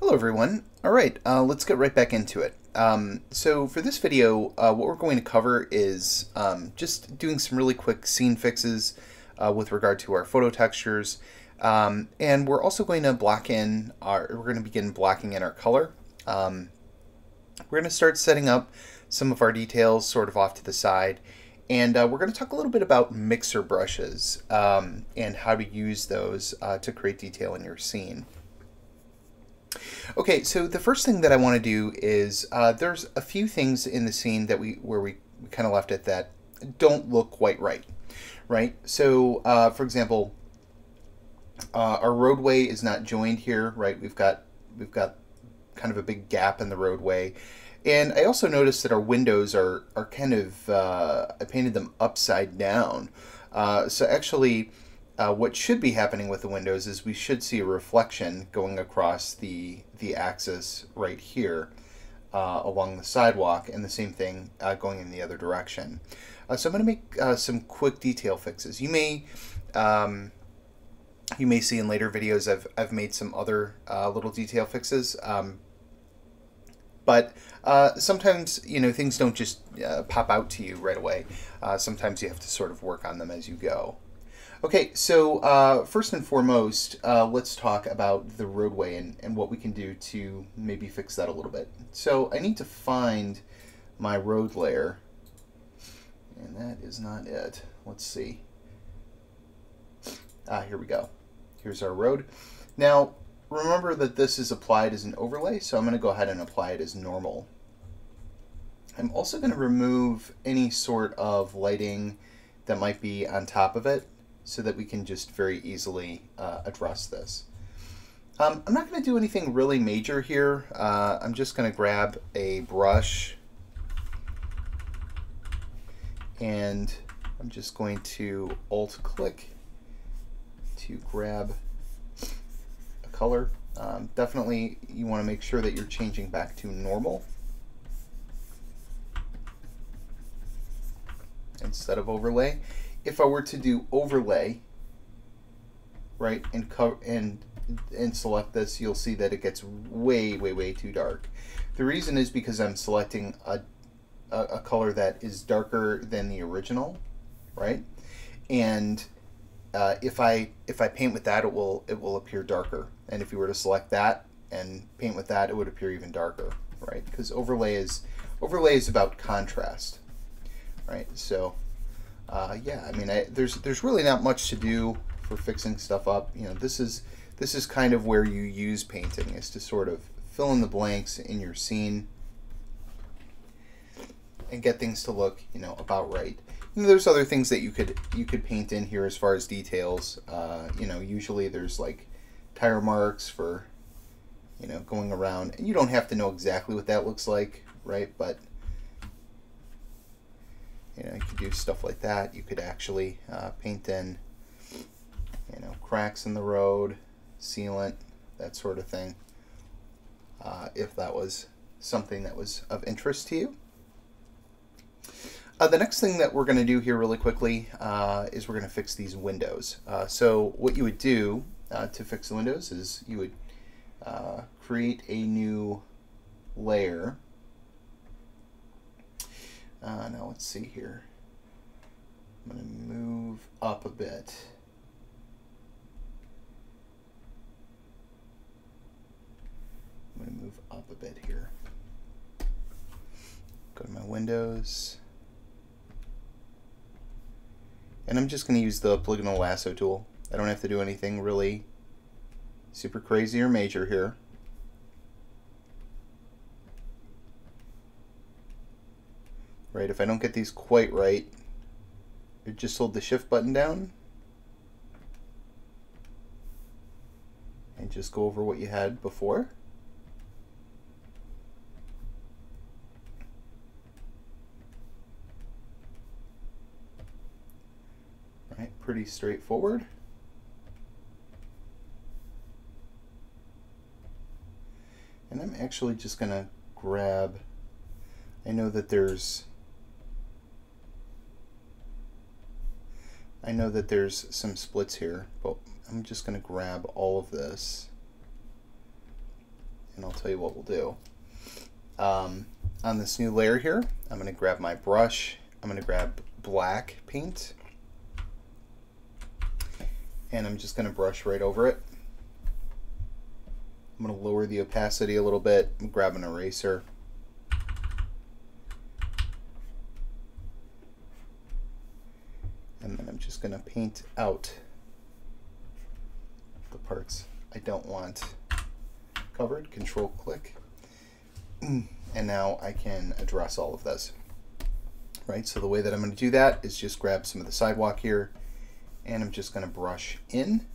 Hello everyone. All right, uh, let's get right back into it. Um, so for this video, uh, what we're going to cover is um, just doing some really quick scene fixes uh, with regard to our photo textures. Um, and we're also going to block in our, we're going to begin blocking in our color. Um, we're going to start setting up some of our details sort of off to the side. And uh, we're going to talk a little bit about mixer brushes um, and how to use those uh, to create detail in your scene. Okay, so the first thing that I want to do is uh, there's a few things in the scene that we where we, kind of left it that don't look quite right, right? So, uh, for example, uh, our roadway is not joined here, right? We've got we've got kind of a big gap in the roadway, and I also noticed that our windows are are kind of uh, I painted them upside down. Uh, so actually uh, what should be happening with the windows is we should see a reflection going across the, the axis right here uh, along the sidewalk and the same thing uh, going in the other direction. Uh, so I'm going to make uh, some quick detail fixes. You may um, you may see in later videos I've, I've made some other uh, little detail fixes. Um, but uh, sometimes you know things don't just uh, pop out to you right away. Uh, sometimes you have to sort of work on them as you go. Okay, so uh, first and foremost, uh, let's talk about the roadway and, and what we can do to maybe fix that a little bit. So I need to find my road layer, and that is not it. Let's see. Ah, here we go. Here's our road. Now, remember that this is applied as an overlay, so I'm going to go ahead and apply it as normal. I'm also going to remove any sort of lighting that might be on top of it so that we can just very easily uh, address this. Um, I'm not going to do anything really major here. Uh, I'm just going to grab a brush and I'm just going to alt click to grab a color. Um, definitely you want to make sure that you're changing back to normal instead of overlay if I were to do overlay, right, and cover and and select this, you'll see that it gets way, way, way too dark. The reason is because I'm selecting a, a, a color that is darker than the original, right? And uh, if I if I paint with that, it will it will appear darker. And if you were to select that and paint with that, it would appear even darker, right? Because overlay is overlay is about contrast, right? So uh, yeah, I mean, I, there's there's really not much to do for fixing stuff up. You know, this is this is kind of where you use painting is to sort of fill in the blanks in your scene and get things to look, you know, about right. You know, there's other things that you could you could paint in here as far as details. Uh, you know, usually there's like tire marks for you know going around, and you don't have to know exactly what that looks like, right? But you know, you could do stuff like that. You could actually uh, paint in, you know, cracks in the road, sealant, that sort of thing, uh, if that was something that was of interest to you. Uh, the next thing that we're going to do here really quickly uh, is we're going to fix these windows. Uh, so what you would do uh, to fix the windows is you would create a new layer uh, now let's see here. I'm going to move up a bit. I'm going to move up a bit here. Go to my windows. And I'm just going to use the polygonal lasso tool. I don't have to do anything really super crazy or major here. Right? If I don't get these quite right, just hold the shift button down and just go over what you had before. Right, pretty straightforward. And I'm actually just going to grab, I know that there's I know that there's some splits here, but I'm just going to grab all of this and I'll tell you what we'll do. Um, on this new layer here, I'm going to grab my brush. I'm going to grab black paint. And I'm just going to brush right over it. I'm going to lower the opacity a little bit. grab an eraser. And then I'm just going to paint out the parts I don't want covered. Control click. And now I can address all of this. Right, so the way that I'm going to do that is just grab some of the sidewalk here and I'm just going to brush in.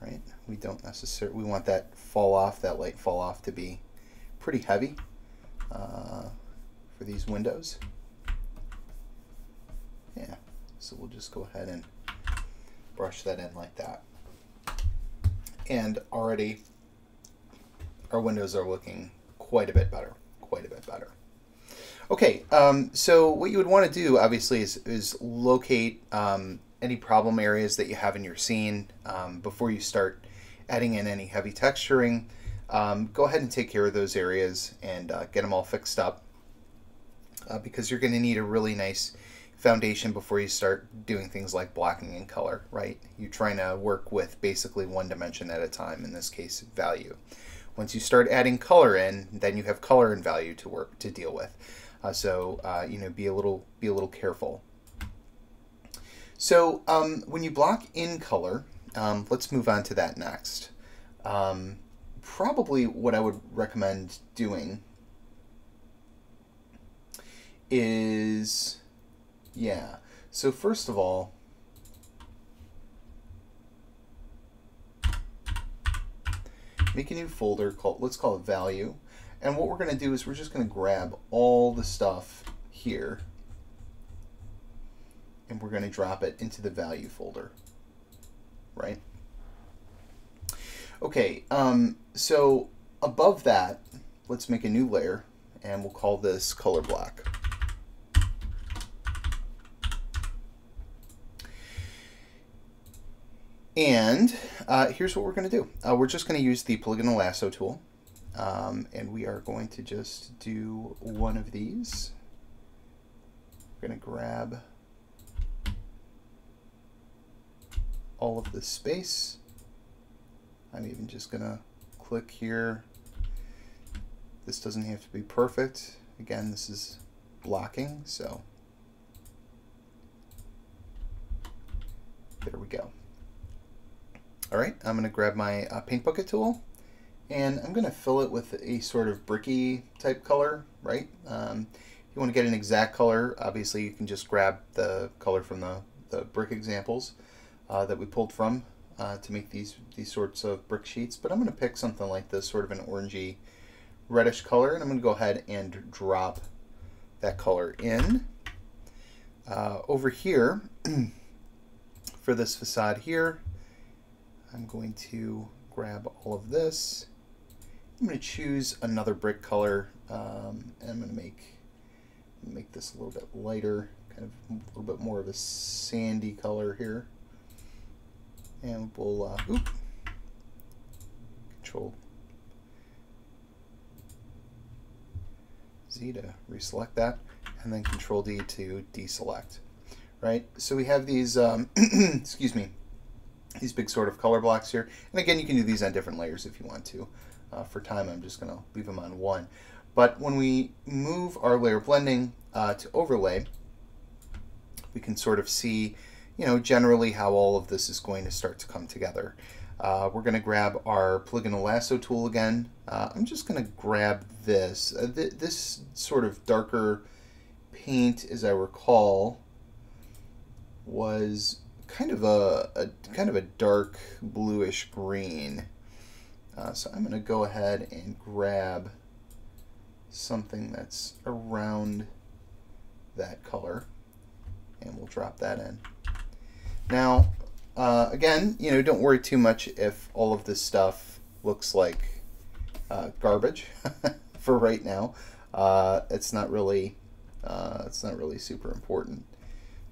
Right, we don't necessarily, we want that fall off, that light fall off to be pretty heavy uh, for these windows. Yeah, so we'll just go ahead and brush that in like that. And already our windows are looking quite a bit better, quite a bit better. Okay, um, so what you would want to do, obviously, is, is locate um, any problem areas that you have in your scene um, before you start adding in any heavy texturing. Um, go ahead and take care of those areas and uh, get them all fixed up uh, because you're going to need a really nice foundation before you start doing things like blocking and color, right? You're trying to work with basically one dimension at a time, in this case, value. Once you start adding color in, then you have color and value to work to deal with. Uh, so uh, you know, be a little be a little careful. So um, when you block in color, um, let's move on to that next. Um, probably what I would recommend doing is, yeah. So first of all, make a new folder called, let's call it value. And what we're going to do is we're just going to grab all the stuff here and we're going to drop it into the value folder, right? Okay, um, so above that, let's make a new layer and we'll call this color block. And uh, here's what we're going to do. Uh, we're just going to use the polygonal lasso tool. Um, and we are going to just do one of these. We're going to grab all of the space. I'm even just going to click here. This doesn't have to be perfect. Again, this is blocking, so there we go. All right, I'm going to grab my uh, paint bucket tool and I'm going to fill it with a sort of bricky type color, right? Um, if you want to get an exact color, obviously you can just grab the color from the, the brick examples uh, that we pulled from uh, to make these, these sorts of brick sheets. But I'm going to pick something like this, sort of an orangey reddish color, and I'm to go ahead and drop that color in. Uh, over here, for this facade here, I'm going to grab all of this. I'm going to choose another brick color, um, and I'm going to make make this a little bit lighter, kind of a little bit more of a sandy color here. And we'll, uh, oop, control Z to reselect that, and then control D to deselect, right? So we have these, um, excuse me, these big sort of color blocks here. And again, you can do these on different layers if you want to. Uh, for time, I'm just going to leave them on one. But when we move our layer blending uh, to overlay, we can sort of see, you know, generally how all of this is going to start to come together. Uh, we're going to grab our polygonal lasso tool again. Uh, I'm just going to grab this. Uh, th this sort of darker paint, as I recall, was kind of a, a kind of a dark bluish green. Uh, so I'm going to go ahead and grab something that's around that color and we'll drop that in. Now, uh, again, you know, don't worry too much if all of this stuff looks like uh, garbage for right now. Uh, it's not really, uh, it's not really super important.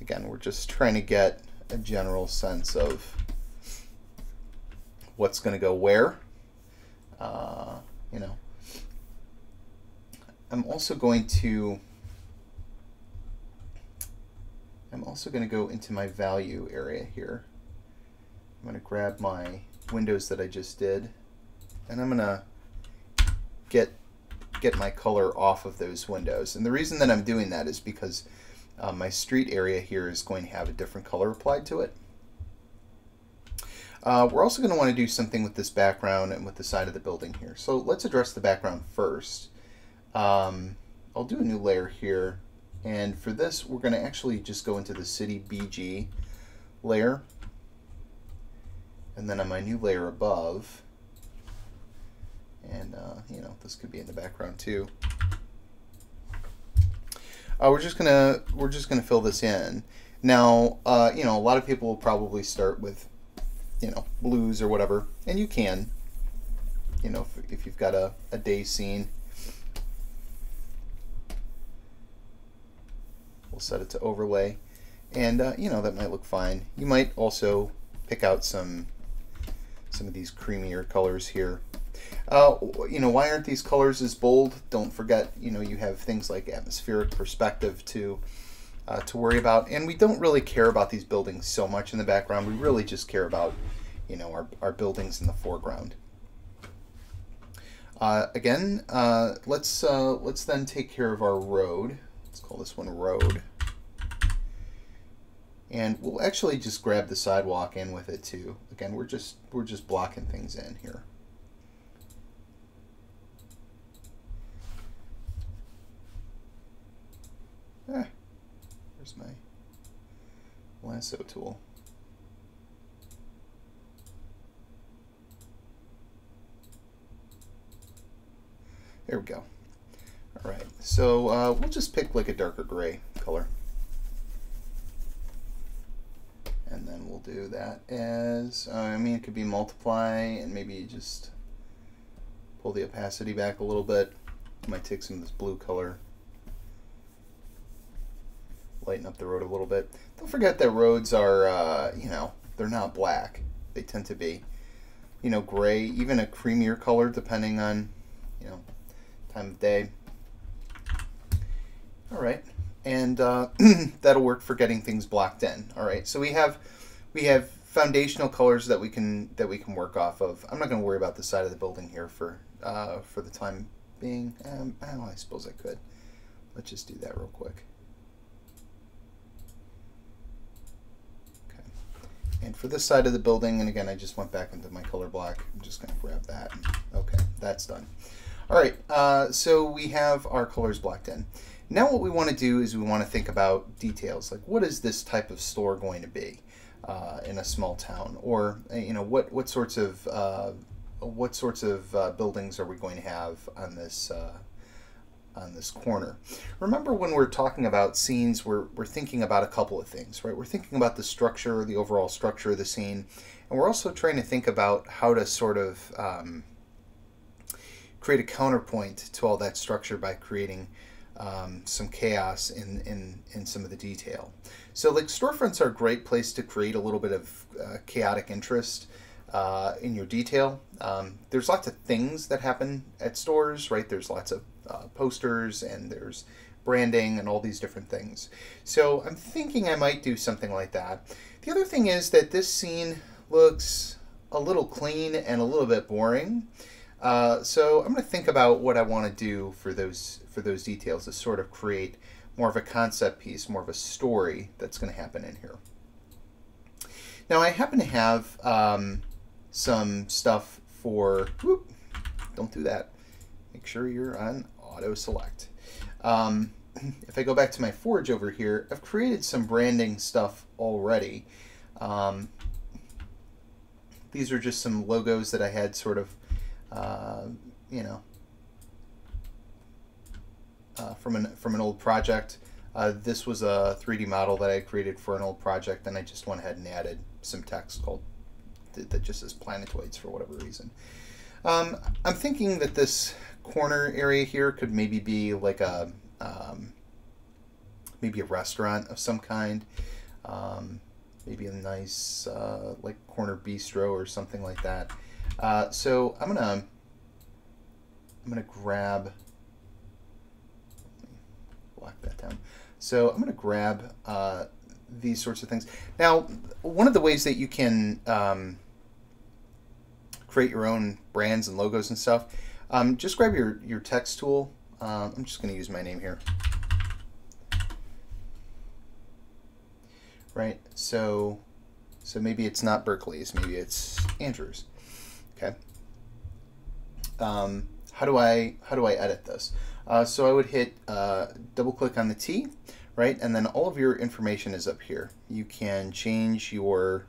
Again, we're just trying to get a general sense of what's going to go where. uh, you know, I'm also going to, I'm also going to go into my value area here. I'm going to grab my windows that I just did, and I'm going to get get my color off of those windows. And the reason that I'm doing that is because uh, my street area here is going to have a different color applied to it. Uh, we're also going to want to do something with this background and with the side of the building here. So let's address the background first. Um, I'll do a new layer here. And for this, we're going to actually just go into the city BG layer. And then on my new layer above, and uh, you know, this could be in the background too. Uh, we're just gonna we're just gonna fill this in. Now, uh, you know, a lot of people will probably start with you know, blues or whatever. And you can, you know, if, if you've got a, a day scene. We'll set it to overlay. And, uh, you know, that might look fine. You might also pick out some some of these creamier colors here. Uh, you know, why aren't these colors as bold? Don't forget, you know, you have things like atmospheric perspective to uh, to worry about. And we don't really care about these buildings so much in the background. We really just care about, you know, our, our buildings in the foreground. Uh, again, uh, let's uh, let's then take care of our road. Let's call this one road. And we'll actually just grab the sidewalk in with it too. Again, we're just we're just blocking things in here. Lasso tool? There we go. All right, so uh, we'll just pick like a darker gray color. And then we'll do that as, uh, I mean, it could be multiply and maybe just pull the opacity back a little bit. Might take some of this blue color lighten up the road a little bit. Don't forget that roads are, uh, you know, they're not black. They tend to be, you know, gray, even a creamier color depending on, you know, time of day. All right, and uh, that'll work for getting things blocked in. All right, so we have we have foundational colors that we can that we can work off of. I'm not going to worry about the side of the building here for uh, for the time being. Um, oh, I suppose I could. Let's just do that real quick. And for this side of the building, and again, I just went back into my color block. I'm just going to grab that. Okay, that's done. All right, uh, so we have our colors blocked in. Now what we want to do is we want to think about details, like what is this type of store going to be uh, in a small town, or uh, you know what what sorts of uh, what sorts of uh, buildings are we going to have on this uh, on this corner. Remember when we're talking about scenes, we're, we're thinking about a couple of things, right? We're thinking about the structure, the overall structure of the scene, and we're also trying to think about how to sort of um, create a counterpoint to all that structure by creating um, some chaos in, in, in some of the detail. So like storefronts are a great place to create a little bit of uh, chaotic interest uh, in your detail. Um, there's lots of things that happen at stores, right? There's lots of uh, posters and there's branding and all these different things. So I'm thinking I might do something like that. The other thing is that this scene looks a little clean and a little bit boring. Uh, so I'm going to think about what I want to do for those for those details to sort of create more of a concept piece, more of a story that's going to happen in here. Now I happen to have um, some stuff for, whoop, don't do that. Make sure you're on auto select. Um, if I go back to my Forge over here, I've created some branding stuff already. Um, these are just some logos that I had sort of, uh, you know, uh, from an from an old project. Uh, this was a 3D model that I created for an old project, and I just went ahead and added some text called that just says planetoids for whatever reason. Um, I'm thinking that this corner area here could maybe be like a um, maybe a restaurant of some kind. Um, maybe a nice uh, like corner bistro or something like that. Uh, so I'm gonna I'm to grab, lock that down. So I'm to grab uh, these sorts of things. Now, one of the ways that you can um, create your own brands and logos and stuff, um, just grab your, your text tool. Um, I'm just going to use my name here. Right, so so maybe it's not Berkeley's, maybe it's Andrew's. Okay. Um, how do I how do I edit this? Uh, so I would hit uh, double click on the T, right, and then all of your information is up here. You can change your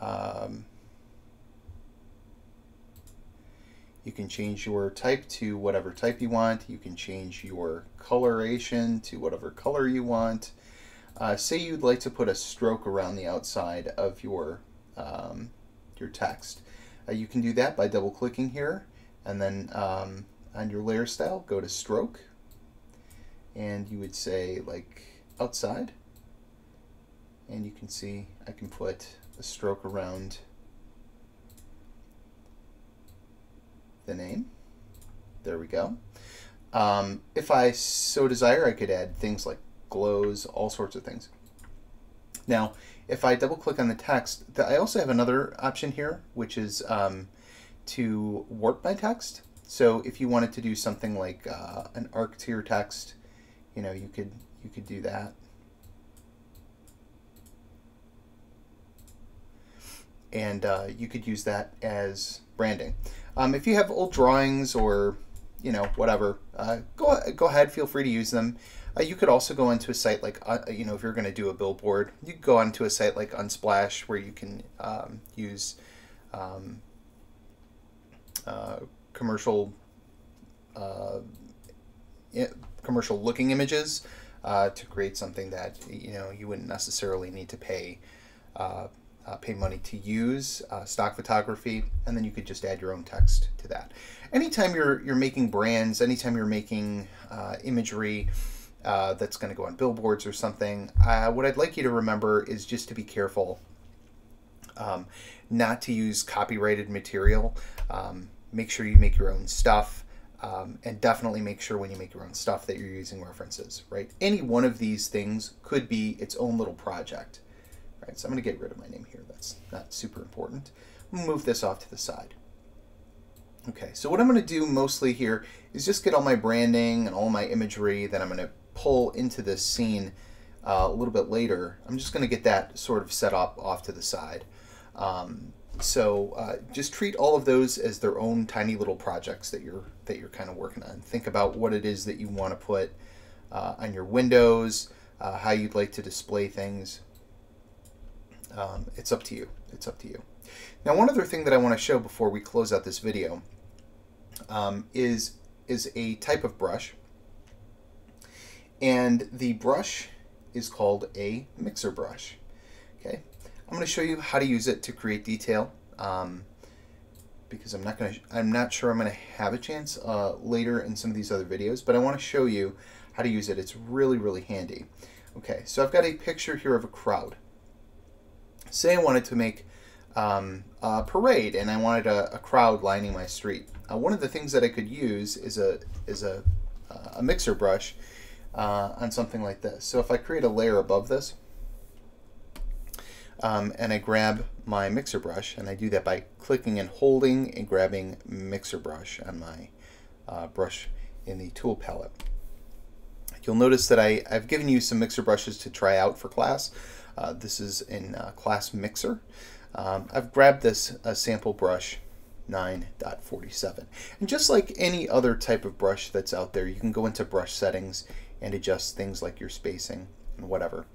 um, you can change your type to whatever type you want. You can change your coloration to whatever color you want. Uh, say you'd like to put a stroke around the outside of your um, your text. Uh, you can do that by double clicking here and then um, on your layer style go to stroke and you would say like outside and you can see I can put a stroke around the name. There we go. Um, if I so desire, I could add things like glows, all sorts of things. Now, if I double click on the text, I also have another option here, which is um, to warp my text. So if you wanted to do something like uh, an arc to your text, you know, you could you could do that. And uh, you could use that as branding. Um, if you have old drawings or you know whatever, uh, go go ahead. Feel free to use them. Uh, you could also go into a site like, uh, you know, if you're going to do a billboard, you could go onto a site like Unsplash where you can um, use um, uh, commercial uh, commercial looking images uh, to create something that you know you wouldn't necessarily need to pay uh, pay money to use stock photography, and then you could just add your own text to that. Anytime you're you're making brands, anytime you're making imagery uh, that's going to go on billboards or something, uh, what I'd like you to remember is just to be careful um, not to use copyrighted material. Um, make sure you make your own stuff. Um, and definitely make sure when you make your own stuff that you're using references, right? Any one of these things could be its own little project, right? So I'm going to get rid of my name here. That's not super important. move this off to the side. Okay, so what I'm going to do mostly here is just get all my branding and all my imagery that I'm going to pull into this scene uh, a little bit later. I'm just going to get that sort of set up off to the side. Um, so uh, just treat all of those as their own tiny little projects that you're that you're kind of working on. Think about what it is that you want to put uh, on your windows, uh, how you'd like to display things. Um, it's up to you. It's up to you. Now, one other thing that I want to show before we close out this video um, is is a type of brush and the brush is called a mixer brush. Okay, I'm going to show you how to use it to create detail um, because I'm not going to. I'm not sure I'm going to have a chance uh, later in some of these other videos, but I want to show you how to use it. It's really really handy. Okay, so I've got a picture here of a crowd. Say I wanted to make um, a parade and I wanted a, a crowd lining my street. Uh, one of the things that I could use is a is a, uh, a mixer brush uh, on something like this. So if I create a layer above this, um, and I grab my mixer brush, and I do that by clicking and holding and grabbing mixer brush on my uh, brush in the tool palette. You'll notice that I, I've given you some mixer brushes to try out for class. Uh, this is in uh, class mixer. Um, I've grabbed this sample brush 9.47. And just like any other type of brush that's out there, you can go into brush settings and adjust things like your spacing and whatever.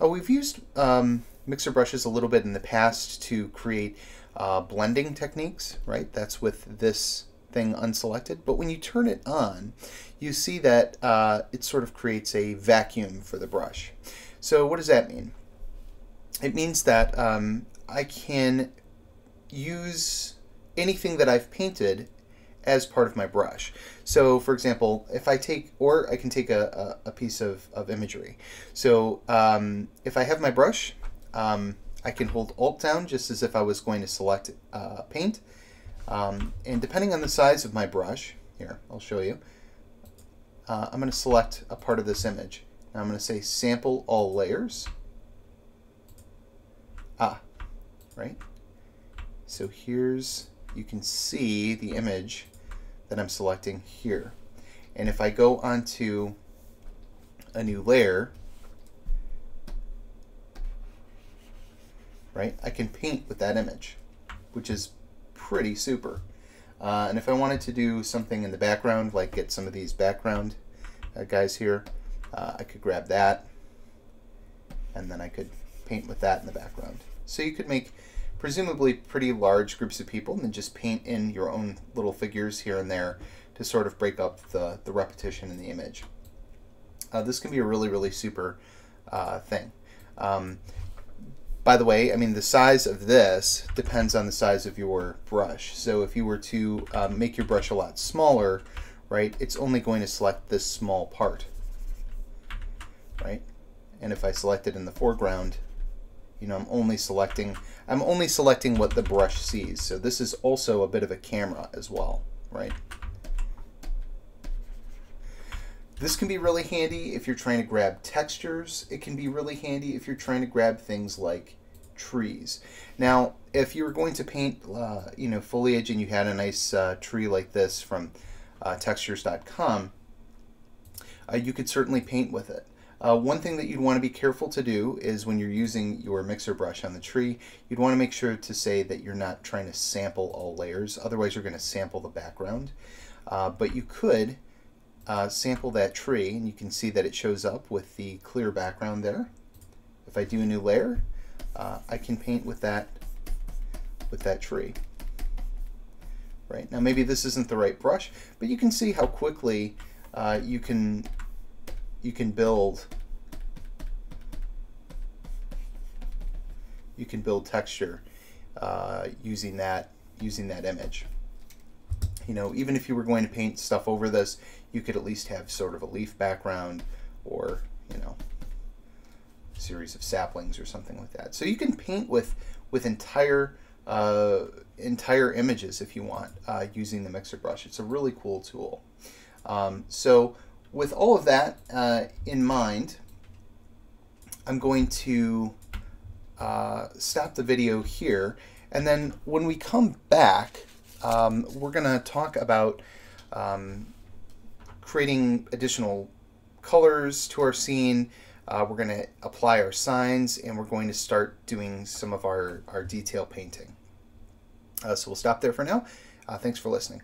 Uh, we've used um, mixer brushes a little bit in the past to create uh, blending techniques, right? That's with this thing unselected. But when you turn it on, you see that uh, it sort of creates a vacuum for the brush. So what does that mean? It means that um, I can use anything that I've painted as part of my brush. So for example, if I take, or I can take a, a, a piece of, of imagery. So um, if I have my brush, um, I can hold Alt down just as if I was going to select uh, paint. Um, and depending on the size of my brush, here. I'll show you. Uh, I'm going to select a part of this image. Now I'm going to say sample all layers. Ah, right? So here's, you can see the image that I'm selecting here. And if I go onto a new layer, right, I can paint with that image, which is pretty super. Uh, and if I wanted to do something in the background, like get some of these background uh, guys here, uh, I could grab that, and then I could paint with that in the background. So you could make presumably pretty large groups of people and then just paint in your own little figures here and there to sort of break up the, the repetition in the image. Uh, this can be a really, really super uh, thing. Um, by the way, I mean, the size of this depends on the size of your brush. So if you were to um, make your brush a lot smaller, right, it's only going to select this small part, right? And if I select it in the foreground, you know, I'm only selecting, I'm only selecting what the brush sees. So this is also a bit of a camera as well, right? This can be really handy if you're trying to grab textures. It can be really handy if you're trying to grab things like trees. Now, if you were going to paint, uh, you know, foliage and you had a nice uh, tree like this from uh, textures.com, uh, you could certainly paint with it. Uh, one thing that you'd want to be careful to do is when you're using your mixer brush on the tree, you'd want to make sure to say that you're not trying to sample all layers. Otherwise, you're going to sample the background. Uh, but you could uh, sample that tree and you can see that it shows up with the clear background there. If I do a new layer, uh, I can paint with that with that tree. Right now, maybe this isn't the right brush, but you can see how quickly uh, you can you can build you can build texture uh, using that using that image you know, even if you were going to paint stuff over this, you could at least have sort of a leaf background or, you know, series of saplings or something like that. So you can paint with with entire uh, entire images if you want uh, using the mixer brush. It's a really cool tool. Um, so with all of that uh, in mind, I'm going to uh, stop the video here. And then when we come back, um, we're going to talk about um, creating additional colors to our scene. Uh, we're going to apply our signs and we're going to start doing some of our, our detail painting. Uh, so we'll stop there for now. Uh, thanks for listening.